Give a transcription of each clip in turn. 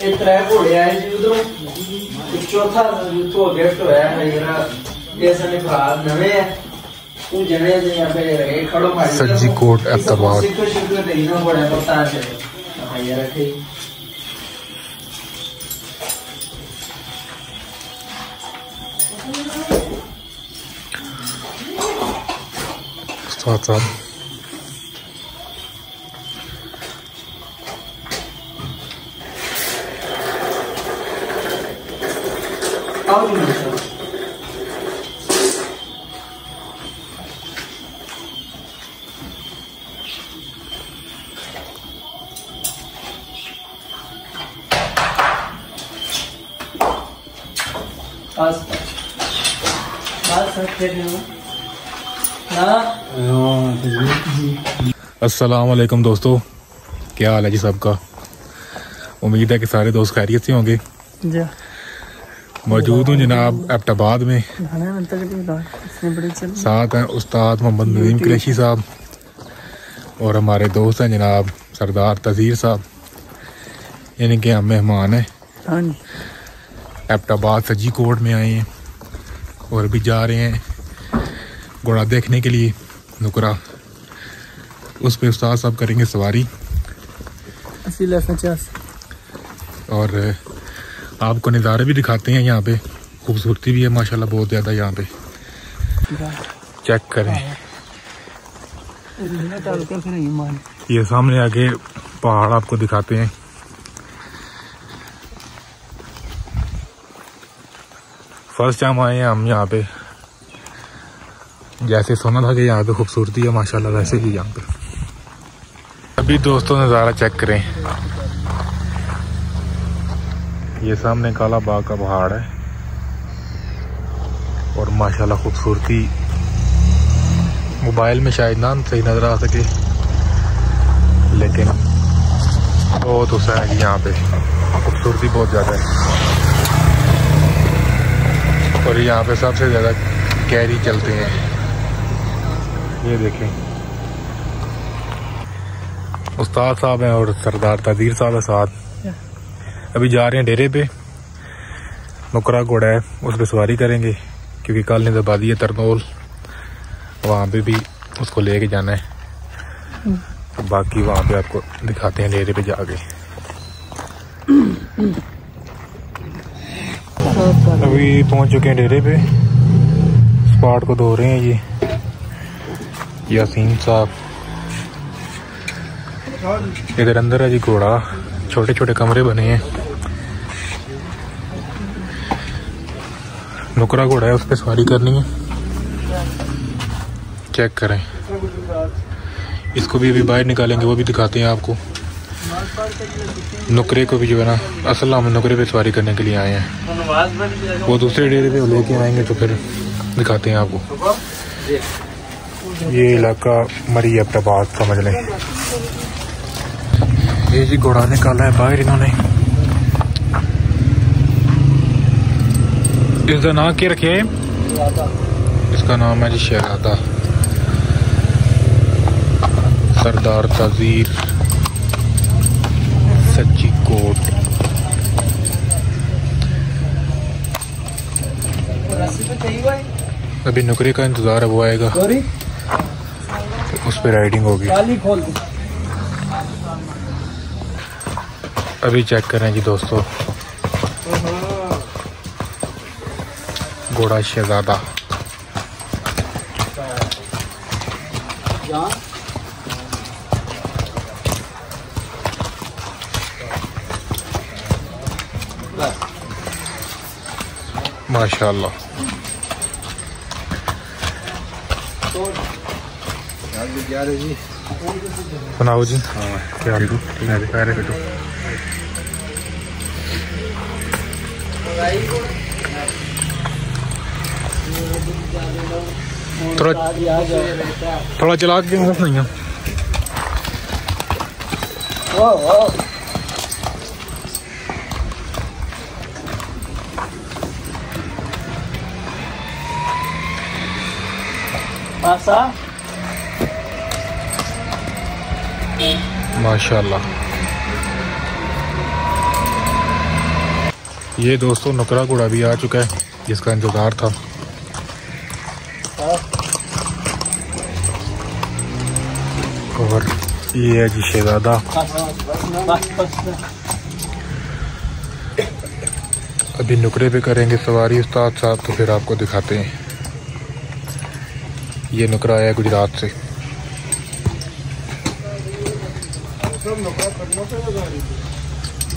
ਇਹ ਤਰੇ ਘੋੜੇ ਆਏ ਜੀ ਉਧਰੋਂ ਤੇ ਚੌਥਾ ਜਿੱਥੋਂ ਗਿਫਟ ਹੋਇਆ ਹੈ ਜਿਹੜਾ ਇਸ ਨੇ ਭਰਾ ਨਵੇਂ ਹੈ ਉਹ ਜਣੇ ਦੇ ਆਪੇ ਰਹੇ ਖੜੋ ਮਾਰੀ सज्जी कोट अहमदाबाद ਸਿੱਖੋ ਸਿੱਖੋ ਤੇ ਇਹਨਾਂ ਬੜਾ ਪਤਾ ਹੈ ਆਪਾਂ ਇਹ ਰੱਖੀ साथ साथ आसपास बाल सब खेलने में ना? अस्सलाम वालेकुम दोस्तों। क्या हाल है जी सबका? उम्मीद है कि सारे दोस्त खैरियत से होंगे। मौजूद हूँ जनाब एबटाबाद में। चल। साथ हैं उस्ताद मोहम्मद नदीम कुरैशी साहब और हमारे दोस्त हैं जनाब सरदार तजीर साहब। यानी कि हम मेहमान हैं। हाँ एबटाबाद सज्जी कोर्ट में आए हैं और अभी जा रहे हैं। घोड़ा देखने के लिए। नुकरा। उस पे उस्ताद साहब करेंगे सवारी। अस्सी पचास। और आपको नज़ारे भी दिखाते हैं यहाँ पे। खूबसूरती भी है माशाल्लाह बहुत ज़्यादा यहाँ पे। चेक करें। ये सामने आगे पहाड़ आपको दिखाते हैं। फ़र्स्ट टाइम आए हैं हम यहाँ पे। जैसे सोना था कि यहाँ पे खूबसूरती है, माशाल्लाह वैसे ही यहाँ पे। अभी दोस्तों नज़ारा चेक करें। ये सामने काला बाग का पहाड़ है। और माशाल्लाह खूबसूरती। मोबाइल में शायद ना सही नज़र आ सके। लेकिन बहुत उस है यहाँ पे। खूबसूरती बहुत ज़्यादा है। और यहाँ पे सबसे ज़्यादा कैरी चलते हैं। ये देखें। उस्ताद साहब हैं और सरदार तजीर साहब है साथ। अभी जा रहे हैं डेरे पे। नुकरा घोड़ा है, उस पर सवारी करेंगे, क्योंकि कल निजाबादी है तरनोल, वहाँ पे भी उसको लेके जाना है। तो बाकी वहाँ पे आपको दिखाते हैं डेरे पे जाके। अभी पहुँच चुके हैं डेरे पे। स्पॉट को धो रहे हैं ये। यासीन साहब। इधर अंदर है जी घोड़ा। छोटे छोटे कमरे बने हैं। नुकरा घोड़ा है, उस पर सवारी करनी है। चेक करें। इसको भी, अभी बाहर निकालेंगे, वो भी दिखाते हैं आपको। नुकरे को भी जो है ना, असल हम नुकरे पे सवारी करने के लिए आए हैं। वो दूसरे डेरे पे लेके आएँगे तो फिर दिखाते हैं आपको। ये इलाका मरी अब्दाबाद समझ लें। ये जी घोड़ा निकाला है बाहर इन्होंने। इसका नाम क्या रखे इसका नाम है जी शहजादा। सरदार तजीर सच्ची कोट अभी नुकरे का इंतज़ार है, वो आएगा। उस पर राइडिंग होगी। अभी चेक करें जी दोस्तों। घोड़ा शहजादा। माशाल्लाह। सुनाओ जी क्या हाल है पैरे कटो थोड़ा आ जाओ थोड़ा चला के मत नहीं है वाह माशाल्लाह। ये दोस्तों नकरा घोड़ा भी आ चुका है, जिसका इंतज़ार था। और ये है जी शहजादा। अभी नुकरे पे करेंगे सवारी, उस्ताद साहब तो फिर आपको दिखाते हैं। ये नुकरा आया गुजरात से।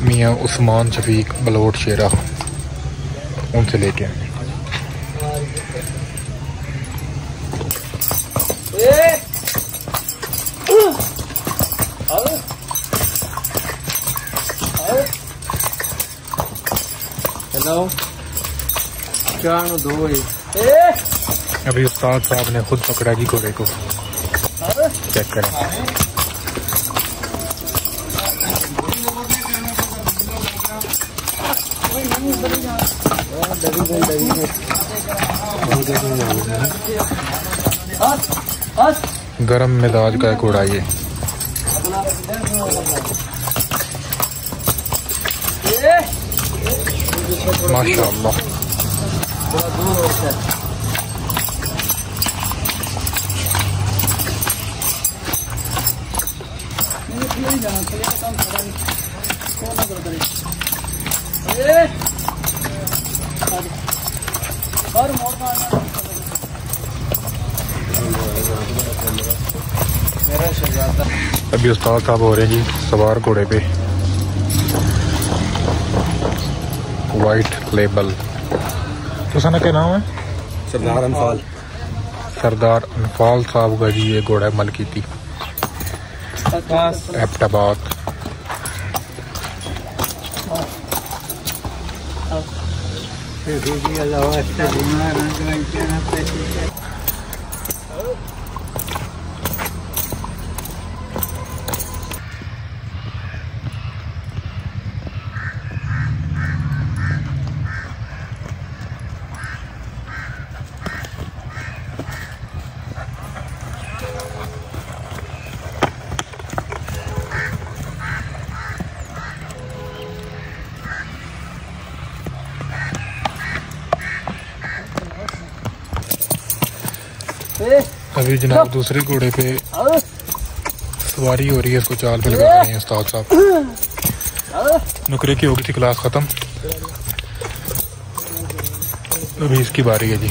मियाँ उस्मान शफीक बलोट शेरा उनसे लेके आए। हेलो। चार दो अभी उस्ताद साहब ने खुद पकड़ा जी घोड़े को। चेक करें। गरम मिजाज का घोड़ा ये। माशाल्लाह। मेरा शहजादा अभी उस्ताद साहब हो रहे हैं जी सवार घोड़े पे। वाइट लेबल तो सना क्या नाम है? सरदार अनफाल। सरदार अनफाल साहब का जी ये घोड़ा मल की थी पास अभी जनाब दूसरे घोड़े पे सवारी हो रही है, इसको चाल पे लगा रहे हैं उस्ताद साहब नुकरे की होगी थी क्लास खत्म। अभी इसकी बारी है जी।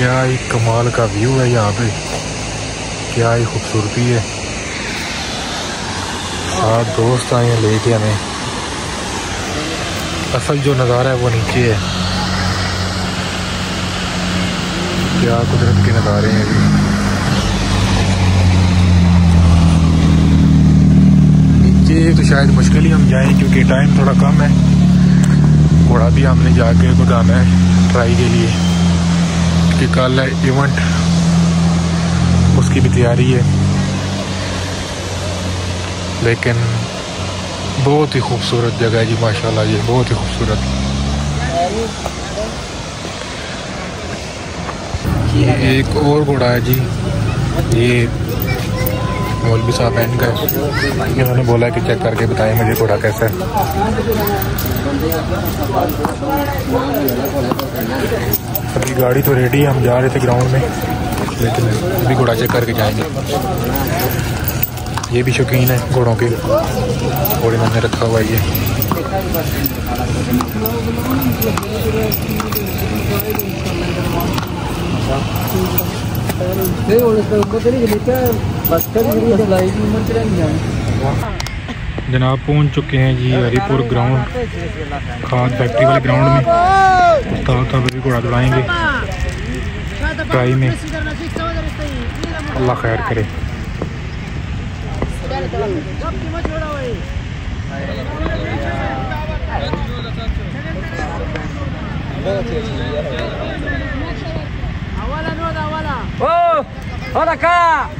क्या ही कमाल का व्यू है यहाँ पे। क्या ही खूबसूरती है। साथ दोस्त आए हैं लेके हमें। असल जो नज़ारा है वो नीचे है। क्या कुदरत के नज़ारे हैं अभी नीचे तो शायद मुश्किल ही हम जाएँ क्योंकि टाइम थोड़ा कम है। घोड़ा भी हमने जाके भगाना है ट्राई के लिए। कि कल इवेंट उसकी भी तैयारी है। लेकिन बहुत ही खूबसूरत जगह है जी, माशाल्लाह ये, बहुत ही खूबसूरत। ये एक और घोड़ा है जी, ये मौलवी साहब है इनका इन्होंने बोला कि चेक करके बताएँ मुझे घोड़ा कैसा है। अभी गाड़ी तो रेडी है, हम जा रहे थे ग्राउंड में, लेकिन अभी घोड़ा चेक करके जाएँगे। ये भी शौकीन है घोड़ों के। घोड़े मैंने रखा हुआ ये। जनाब, पहुँच चुके हैं जी हरिपुर ग्राउंड खाद फैक्ट्री वाले ग्राउंड में। उस्ताद साहब भी घोड़ा दौड़ाएँगे। ट्राई में। अल्लाह खैर करे।